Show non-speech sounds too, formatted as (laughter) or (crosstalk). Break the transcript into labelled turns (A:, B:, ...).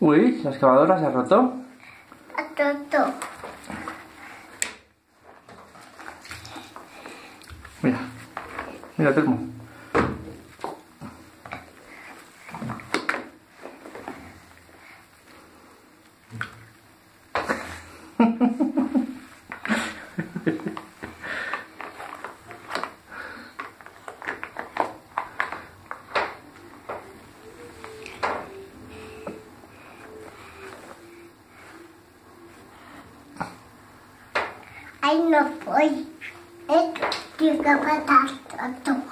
A: Uy, la excavadora se ha roto.
B: Toto.
A: Mira. Mira, Telmo. (laughs)
B: Ai, não foi. Eu que pra dar.